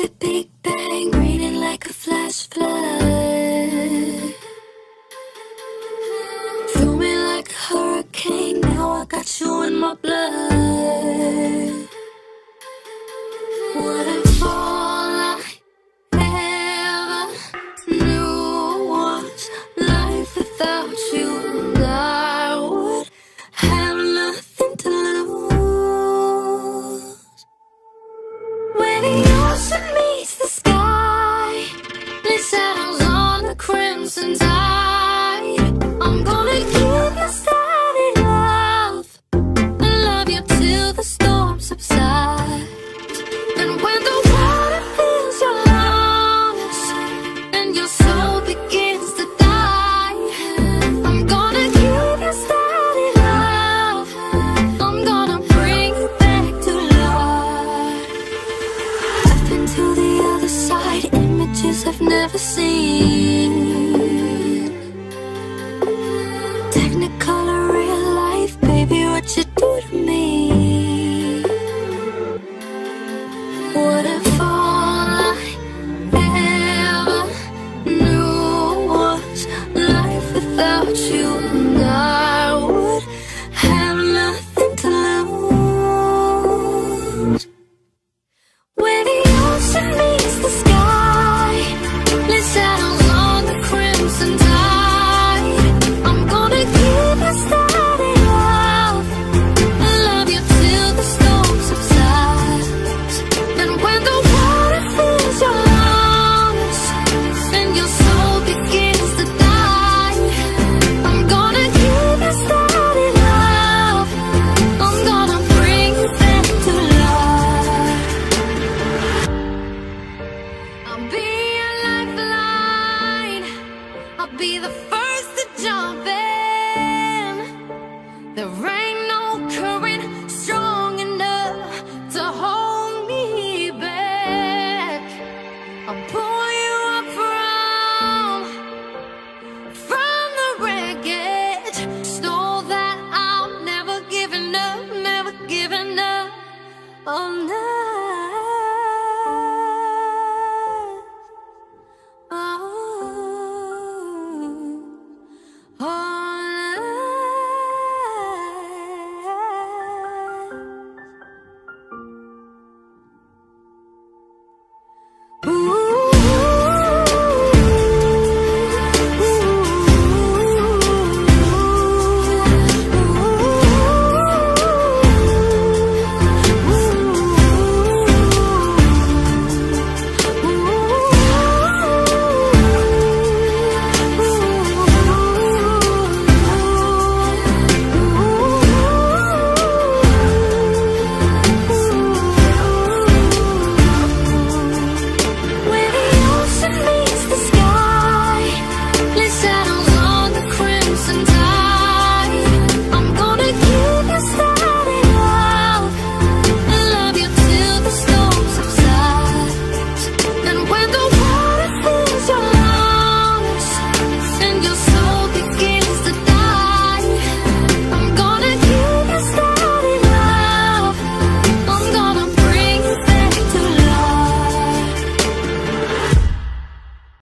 the big bang, raining like a flash flood. Threw me like a hurricane, now I got you in my blood. never seen. The rain.